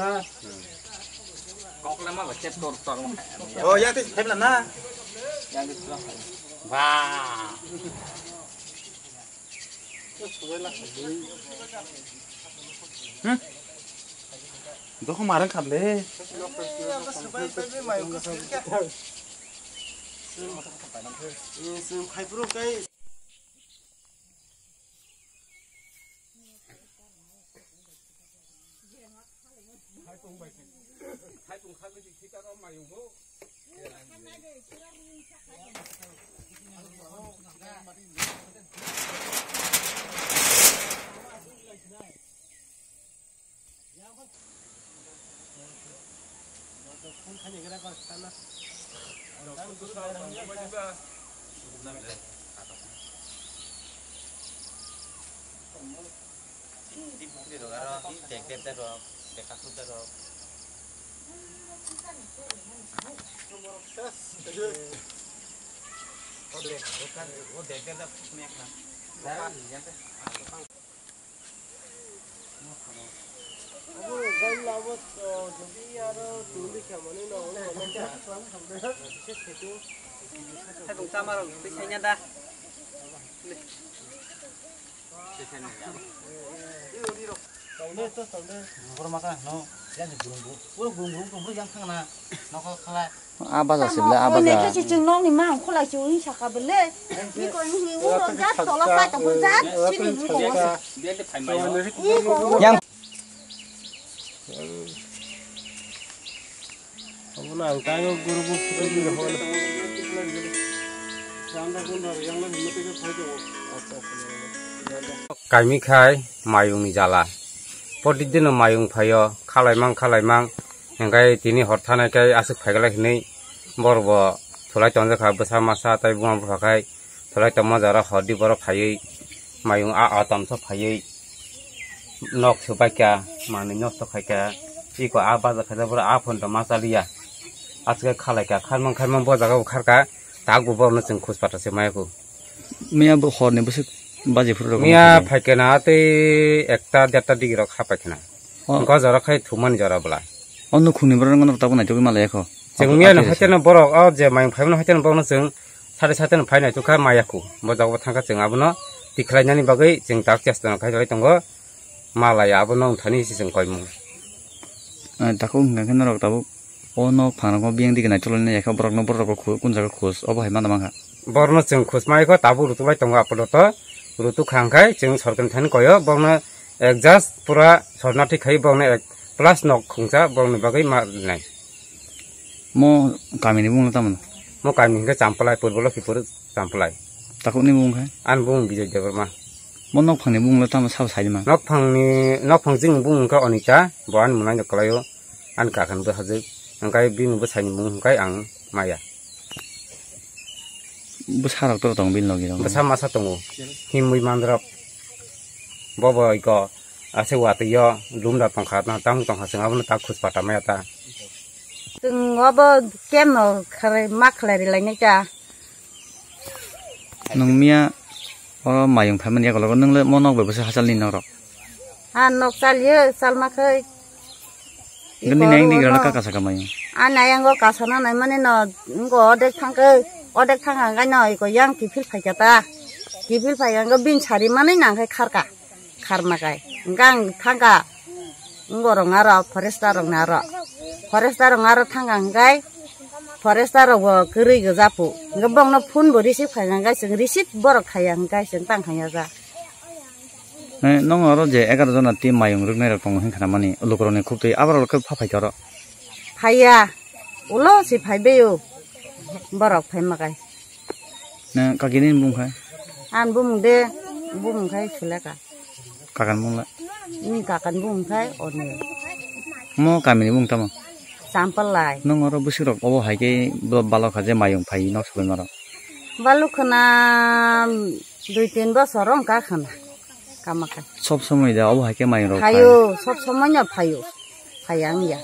na có cái mà chết tột toàn ờ giá thì thêm lần na và đó không mà đang khẩn đấy Hãy subscribe cho kênh Ghiền Mì Gõ Để không bỏ lỡ những video hấp dẫn Hatung baik. Hatung kan itu kita kan mayu mo. Dokun kan yang kita kau sana. Dokun tu tahu macam apa? Cukup nak lihat. Di bukti tu kan, di cek cek tu. Bisanya dah. Bisanya dah. Taule to taule. Por makan no. Yang burung-burung. Ur burung-burung yang kena. No kala kala. Abah sih le abah. Ini kasih cengong ni mah kula curi saka bele. Ni ko ni urang jat tola fa ta ko jat. Sini ni ko. Yang Kamu nak tanya guru guru kita ni dah hal. Jangan kau nak yang lain mesti kita pergi. Kami kai mayung ni jalan. প্ৰতিদিনো মায়ং ফায় খালাইমাং খালাইমাং হেংকাই তিনি হৰথানাইকাই আচুক ফাইগলাখিনি বৰব থলাই তঞ্জাখা বসা মাছা তাই বুঢ়া বুঢ়াখাই থলাই তমা যাৰা হৰদি বৰ ফায়েই মায়ং আ আতামচ ফায়েই নখ চুপাইকা মানে নষ্ট খাইকা ইক আ বাজা খাইজাবৰ আ ফোনটো মাছ আলিয়া আজকে খালাইকা খারমাং খারমাং বজাগাও খারকা তা গোবর নচিং খুঁজ পাঠাছে মায়াকু মেয়াবো হরনেবো বাজি ফুটো মিয়া ফাইকেনাতে একটা দেড়টা দিকে রখা পাইখানা গজ রখাই থুমানি জরাবলা অন্য খুনিবার রঙ তাবো নাই তোকে মালাই এখন जों मियानो हाथेन बरक अ जे माइ फाइमनो हाथेन बरनो जों सारे साथेन फाइनाय तुखा मायाखौ मोजांबो थांखा जों आबोनो दिख्लायनायनि बागै जों दाग चेस्टा खायबाय दङ मालाय आबोनो थानि जों गयमु दाखौ होनखांगोन र' दाबो अन फानाखौ बियां दिगे नायथ'लायनाय एखा बरकनो बरकखौ कुन जागा खुस अबहाय माना माखा बरनो जों खुस माइखौ दाबो रुतुबाय दङ आपल'थ' रुतु खांखाय जों सरगोन थान गयो बावनो एडजास्ट पुरा सरनाथि खाय बावनो एक प्लास नक खुंसा बावनो बागै मारनाय म कामिनि बुंनो तामन म कामिनिखौ चाम्पलाय पुरबल किपुर चाम्पलाय ताखौ नि बुंखाय आन बुं बिजय देबरमा म नक फांनि बुंनो ताम साव साइमा नक फांनि नक फांजिं बुंखा अनिचा बान मुनाय नकलायो आन काखानबो हाजो ओंखाय बिमुबो साइनि मुंखाय आं माया besarak tuh tong bil lagi dong besar masa tunggu himui mandrop bawa iko ase wati yo lum da pangkat na tang tong haseng abun tak khus pada me ta tung abo kem no khare mak lari lai ne nung mia oro mayung phamen ya kalau nung le monok be besa hasal ni norok ha nok sal ye sal mak hai gani nang ni grana ka kasa kamayung a nayang go kasa na nai mane no ngo de thang order থাকা গাই না কইয়াং টিফিল ফাইকা তা টিফিল ফাইকা বিন সারি মানে নাঙ্গাই খারকা খারমাকাই গাং থাকা গরং আর ফরেস্টার রং আর ফরেস্টার রং আর থাকা গাই ফরেস্টার রব গরৈ গজাপু বংন ফোন বো রিসিভ খাইয়া গাইছেন রিসিভ বড় খাইয়া গাইছেন তাং খাইয়া যা নং আর যে এগারো জনা টিম মায়ং রুগনাই রকম হিংখানা মানে লোকরনে খুব তুই আবার লোক ফাফাইকার ফাইয়া ওলো সে ফাইবেও borok phai makai na kakini bung khai an bung de bung khai sulaka kakan bung la ini kakan bung khai one mo kamini bung tamo sampel lai nong oro busirok obo hai ke balok haje mayong phai nok sulai maro balok khana mm, dui tin bosor ka khana kamakan sob somoy da obo hai ke mayong rok phayo sob somoy na phayo phayang ya